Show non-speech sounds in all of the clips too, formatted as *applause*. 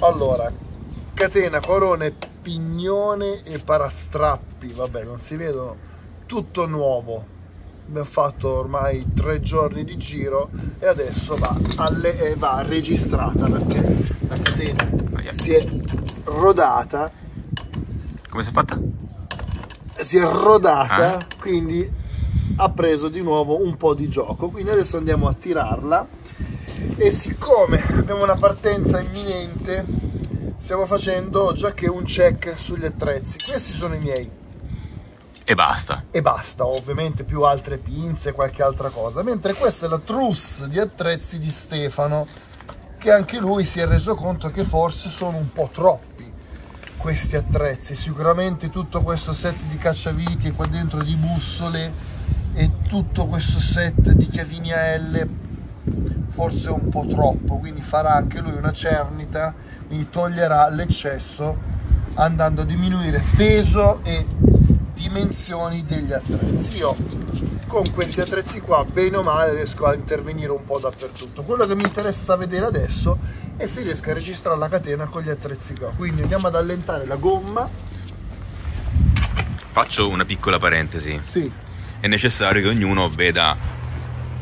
allora catena corone pignone e parastrappi. Vabbè non si vedono. Tutto nuovo. Abbiamo fatto ormai tre giorni di giro e adesso va, alle, eh, va registrata perché la catena si è rodata. Come si è fatta? si è rodata ah. quindi ha preso di nuovo un po' di gioco. Quindi adesso andiamo a tirarla e siccome abbiamo una partenza imminente stiamo facendo già che un check sugli attrezzi. Questi sono i miei. E basta. E basta ovviamente più altre pinze qualche altra cosa. Mentre questa è la trousse di attrezzi di Stefano che anche lui si è reso conto che forse sono un po' troppi questi attrezzi. Sicuramente tutto questo set di cacciaviti e qua dentro di bussole e tutto questo set di chiavini a L forse un po' troppo quindi farà anche lui una cernita quindi toglierà l'eccesso andando a diminuire peso e dimensioni degli attrezzi. Io con questi attrezzi qua bene o male riesco a intervenire un po' dappertutto. Quello che mi interessa vedere adesso è se riesco a registrare la catena con gli attrezzi qua quindi andiamo ad allentare la gomma. Faccio una piccola parentesi. Sì. è necessario che ognuno veda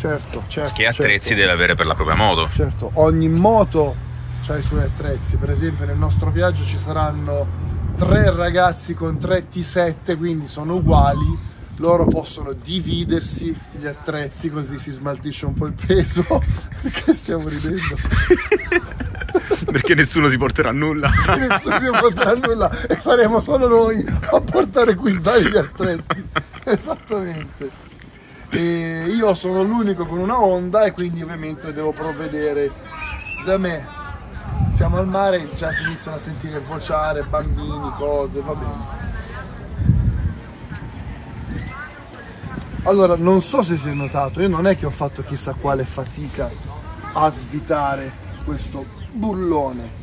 certo, certo, che attrezzi certo. deve avere per la propria moto. Certo, ogni moto ha i suoi attrezzi, per esempio nel nostro viaggio ci saranno tre ragazzi con tre T7, quindi sono uguali, loro possono dividersi gli attrezzi così si smaltisce un po' il peso, *laughs* perché stiamo ridendo? *laughs* perché nessuno si porterà nulla. *laughs* nessuno si porterà nulla e saremo solo noi a portare quintali di attrezzi. Esattamente e io sono l'unico con una Honda e quindi ovviamente devo provvedere da me. Siamo al mare già si iniziano a sentire vociare bambini cose va bene. Allora non so se si è notato io non è che ho fatto chissà quale fatica a svitare questo bullone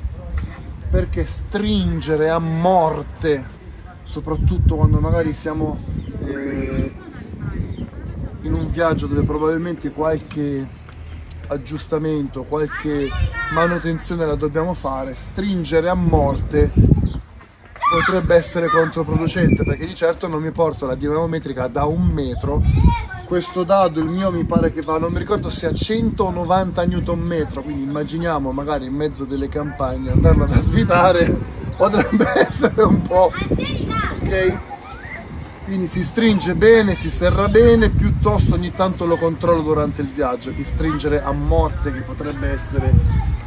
perché stringere a morte soprattutto quando magari siamo eh, in un viaggio dove probabilmente qualche aggiustamento, qualche manutenzione la dobbiamo fare, stringere a morte potrebbe essere controproducente perché di certo non mi porto la dinamometrica da un metro. Questo dado il mio mi pare che va non mi ricordo se a 190 Nm quindi immaginiamo magari in mezzo delle campagne andarlo ad svitare potrebbe *laughs* essere un po' ok? Quindi si stringe bene, si serra bene, piuttosto ogni tanto lo controllo durante il viaggio, che stringere a morte che potrebbe essere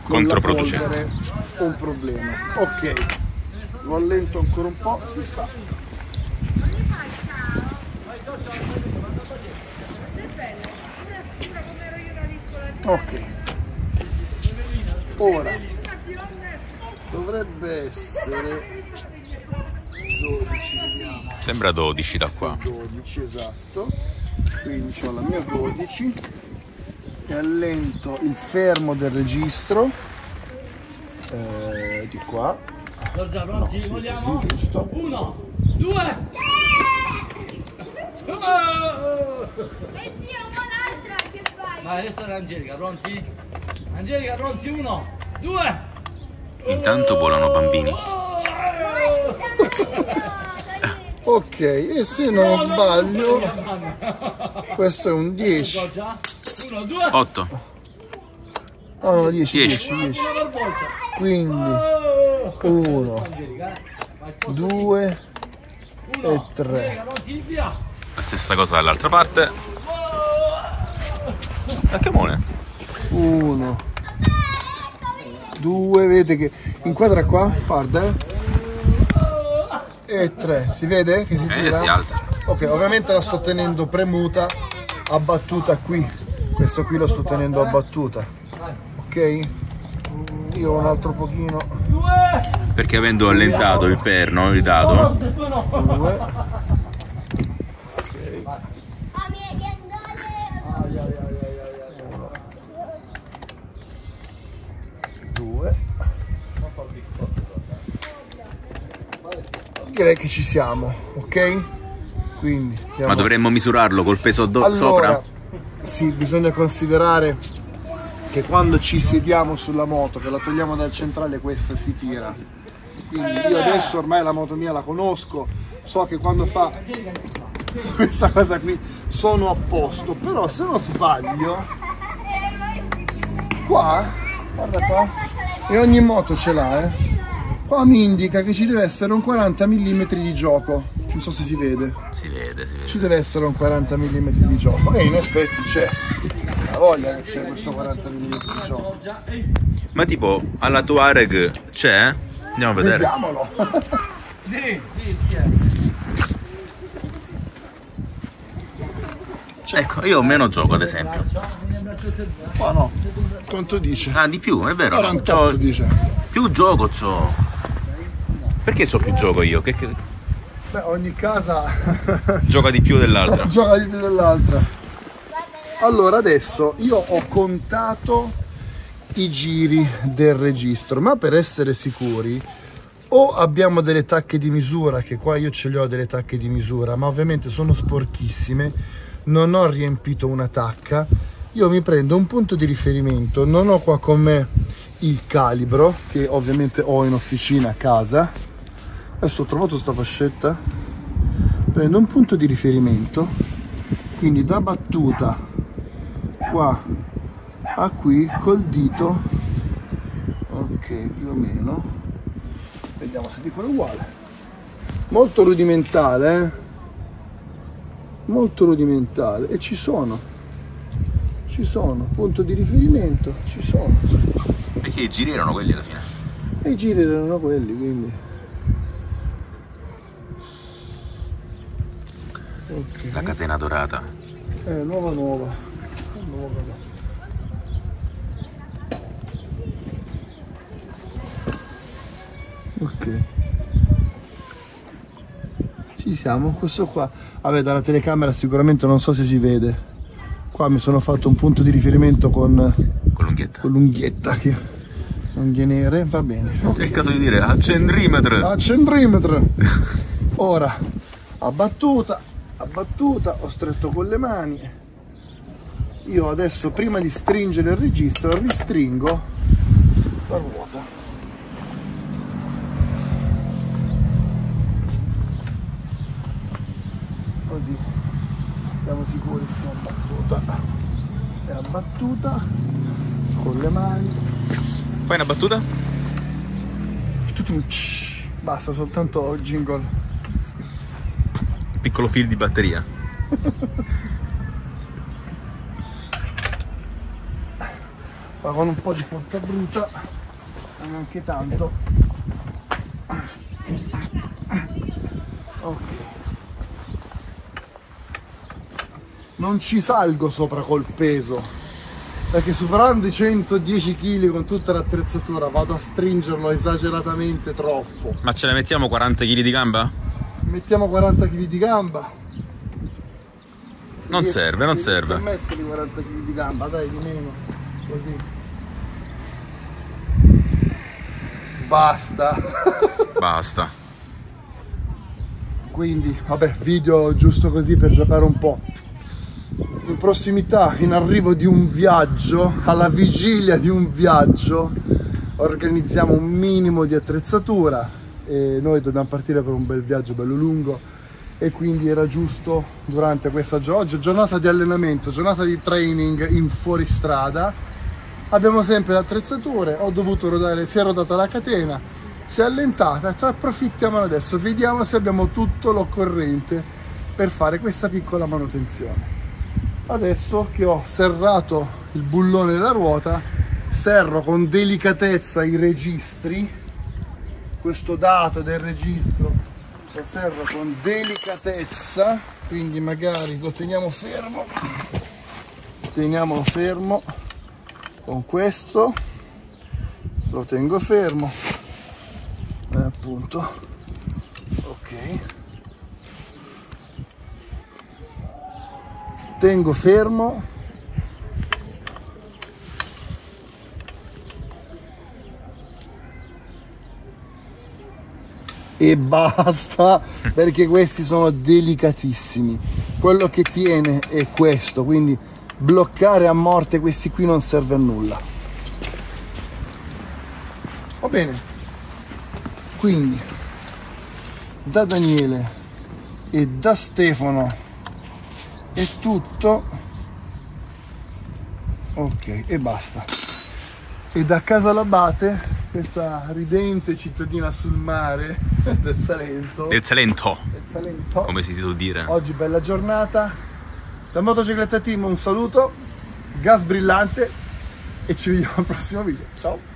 controproducente un problema. Ok, lo allento ancora un po', si sta. Ok, ora dovrebbe essere 12 vediamo. Sembra 12 da qua. 12 esatto. Quindi ho la mia 12 e allento il fermo del registro eh, di qua. No, sì, così, giusto. Uno, due. E zio, un'altra che fai? Vai, adesso è Angelica, pronti? Angelica, pronti? Uno, due. Intanto volano bambini. *laughs* *laughs* ok, e se non sbaglio, questo è un 10. 8. No, no, 10, 10. 10, 10. Quindi 1, 2 e 3. La stessa cosa dall'altra parte. Ma che mone? 1, 2, vedete che inquadra qua, guarda, eh. E 3, si vede che si Eh, tira? si alza. Ok, ovviamente la sto tenendo premuta, abbattuta qui. Questo qui lo sto tenendo abbattuta. Ok? Io un altro pochino. Perché avendo allentato il perno, il dado, Due. Due. Direi che ci siamo, ok? Quindi andiamo- ma dovremmo misurarlo col peso allora, sopra? Sì, bisogna considerare che quando ci sediamo sulla moto, che la togliamo dal centrale, questa si tira. Quindi io adesso ormai la moto mia la conosco, so che quando fa *laughs* questa cosa qui sono a posto, però se non sbaglio, qua, guarda qua, e ogni moto ce l'ha, eh. Qua mi indica che ci deve essere un 40 mm di gioco, non so se si vede. Si vede, si vede. Ci deve essere un 40 mm di gioco e in effetti c'è. La voglia che c'è questo 40 mm di gioco. Ma tipo, alla Tuareg c'è? Andiamo a vedere. Vediamolo. Sì, sì, sì. Ecco, io ho meno gioco ad esempio. Ma no, quanto dice? Ah, di più, è vero. 48 C'ho- dice. più gioco c'ho. Perché c'ho più gioco io? Che, che- Beh, ogni casa *laughs* gioca di più dell'altra? *laughs* gioca di più dell'altra. Allora adesso io ho contato i giri del registro, ma per essere sicuri o abbiamo delle tacche di misura, che qua io ce le ho delle tacche di misura, ma ovviamente sono sporchissime, non ho riempito una tacca, io mi prendo un punto di riferimento, non ho qua con me il calibro, che ovviamente ho in officina a casa, adesso ho trovato sta fascetta, prendo un punto di riferimento, quindi da battuta qua a qui col dito, ok più o meno, vediamo se dicono uguale, molto rudimentale, eh? molto rudimentale. E ci sono, ci sono, punto di riferimento, ci sono, Perché i giri erano quelli alla fine. e i giri erano quelli quindi. Ok. La catena dorata. Eh, nuova nuova. Nuova. Ok. Ci siamo, questo qua. Vabbè, dalla telecamera sicuramente non so se si vede. Qua mi sono fatto un punto di riferimento con, Con l'unghietta. con l'unghietta che unghie nere, va bene. È ok. il caso di dire a centimetro. a centimetro ora a battuta a battuta ho stretto con le mani. Io adesso prima di stringere il registro ristringo la ruota. Così. Siamo sicuri che è battuta è battuta con le mani. Fai una battuta? Basta soltanto jingle Piccolo fil di batteria. ma con un po' di forza bruta ma neanche tanto ok non ci salgo sopra col peso perché superando i 110 kg con tutta l'attrezzatura vado a stringerlo esageratamente troppo Ma ce ne mettiamo 40 kg di gamba? Mettiamo 40 kg di gamba. Se Non serve, non serve. a metterli 40 kg di gamba dai di meno così. Basta. *laughs* Basta. quindi vabbè video giusto così per giocare un po' in prossimità in arrivo di un viaggio alla vigilia di un viaggio organizziamo un minimo di attrezzatura e noi dobbiamo partire per un bel viaggio bello lungo. E quindi era giusto durante questa oggi giornata di allenamento giornata di training in fuoristrada abbiamo sempre le attrezzature ho dovuto rodare si è rodata la catena si è allentata detto adesso vediamo se abbiamo tutto l'occorrente per fare questa piccola manutenzione. Adesso che ho serrato il bullone della ruota serro con delicatezza i registri questo dato del registro lo serro con delicatezza quindi magari lo teniamo fermo teniamolo fermo con questo lo tengo fermo e appunto ok. Tengo fermo e basta *laughs* perché questi sono delicatissimi quello che tiene è questo quindi bloccare a morte questi qui non serve a nulla. Va bene. Quindi da Daniele e da Stefano è tutto. Ok, e basta. E da Casa Labate, questa ridente cittadina sul mare del Salento, Del Salento, del Salento. come si suol dire. Oggi bella giornata. Da Motocicletta Team un saluto, gas brillante e ci vediamo al prossimo video. Ciao!